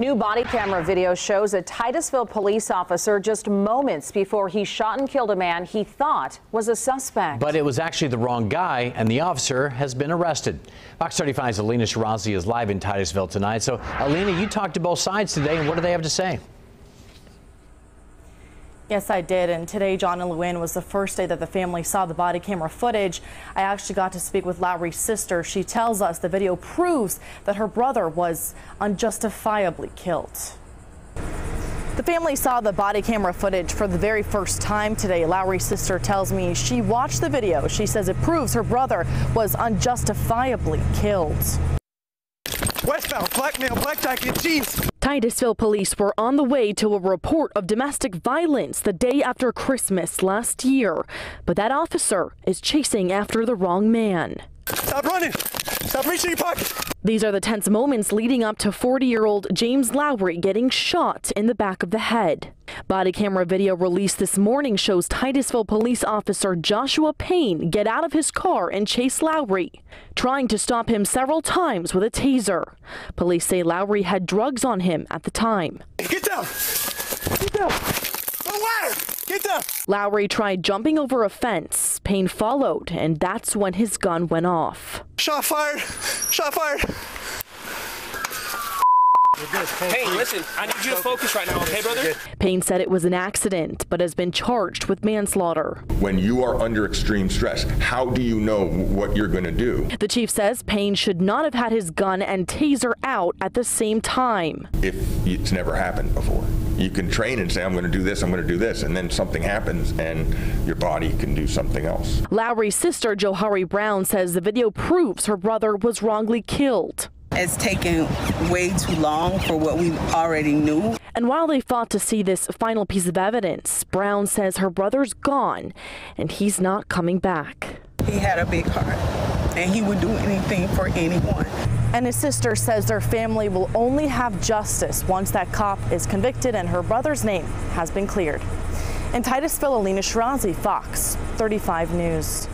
New body camera video shows a Titusville police officer just moments before he shot and killed a man he thought was a suspect. But it was actually the wrong guy, and the officer has been arrested. Fox 35's Alina Shirazi is live in Titusville tonight. So, Alina, you talked to both sides today, and what do they have to say? Yes, I did. And today, John and Lewin was the first day that the family saw the body camera footage. I actually got to speak with Lowery's sister. She tells us the video proves that her brother was unjustifiably killed. The family saw the body camera footage for the very first time today. Lowery's sister tells me she watched the video. She says it proves her brother was unjustifiably killed. Westbound, black male, black jacket, jeans. Titusville police were on the way to a report of domestic violence the day after Christmas last year, but that officer is chasing after the wrong man. Stop running! Stop reaching your pocket! These are the tense moments leading up to 40 year old James Lowery getting shot in the back of the head. Body camera video released this morning shows Titusville police officer Joshua Payne get out of his car and chase Lowery, trying to stop him several times with a taser. Police say Lowery had drugs on him at the time. Get down! Get down! ladder! Get down! Lowery tried jumping over a fence. Payne followed, and that's when his gun went off. Shot fired! Shot fired! Hey, listen, I need you to focus right now, okay, brother? Payne said it was an accident, but has been charged with manslaughter. When you are under extreme stress, how do you know what you're going to do? The chief says Payne should not have had his gun and taser out at the same time. If it's never happened before, you can train and say, I'm going to do this, I'm going to do this, and then something happens and your body can do something else. Lowery's sister, Johari Brown, says the video proves her brother was wrongly killed. It's taken way too long for what we already knew. And while they fought to see this final piece of evidence, Brown says her brother's gone and he's not coming back. He had a big heart and he would do anything for anyone. And his sister says their family will only have justice once that cop is convicted and her brother's name has been cleared. In Titusville, Alina Shirazi, Fox 35 News.